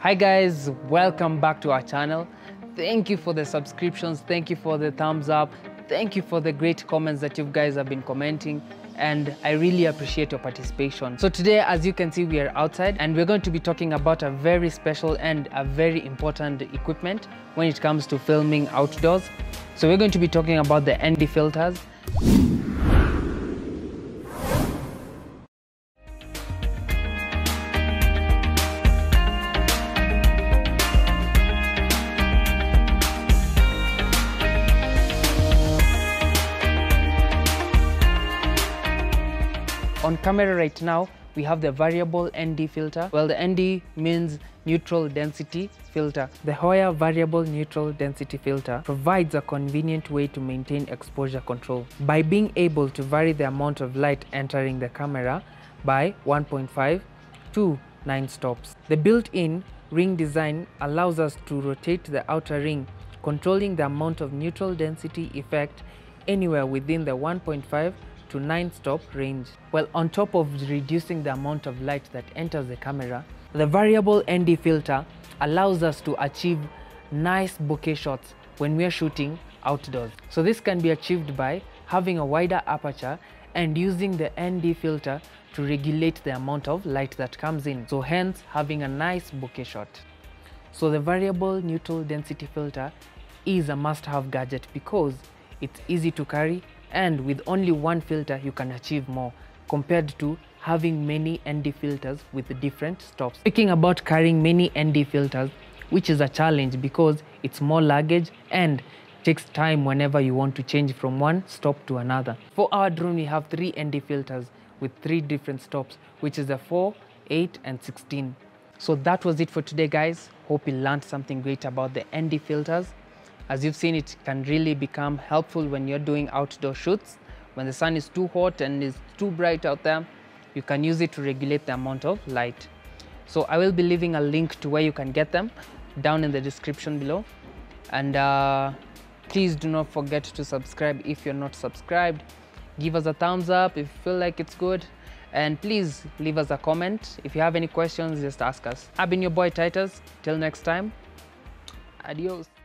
Hi guys, welcome back to our channel. Thank you for the subscriptions, thank you for the thumbs up, thank you for the great comments that you guys have been commenting and I really appreciate your participation. So today as you can see we are outside and we're going to be talking about a very special and a very important equipment when it comes to filming outdoors. So we're going to be talking about the ND filters. On camera right now, we have the variable ND filter. Well, the ND means neutral density filter. The Hoya variable neutral density filter provides a convenient way to maintain exposure control by being able to vary the amount of light entering the camera by 1.5 to 9 stops. The built-in ring design allows us to rotate the outer ring, controlling the amount of neutral density effect anywhere within the 1.5 to 9 stop range. Well, on top of reducing the amount of light that enters the camera, the variable ND filter allows us to achieve nice bokeh shots when we're shooting outdoors. So this can be achieved by having a wider aperture and using the ND filter to regulate the amount of light that comes in. So hence having a nice bokeh shot. So the variable neutral density filter is a must-have gadget because it's easy to carry and with only one filter you can achieve more compared to having many ND filters with different stops. Speaking about carrying many ND filters, which is a challenge because it's more luggage and takes time whenever you want to change from one stop to another. For our drone, we have three ND filters with three different stops, which is the 4, 8, and 16. So that was it for today, guys. Hope you learned something great about the ND filters. As you've seen, it can really become helpful when you're doing outdoor shoots. When the sun is too hot and is too bright out there, you can use it to regulate the amount of light. So I will be leaving a link to where you can get them down in the description below. And uh, please do not forget to subscribe if you're not subscribed. Give us a thumbs up if you feel like it's good. And please leave us a comment. If you have any questions, just ask us. I've been your boy Titus. Till next time, adios.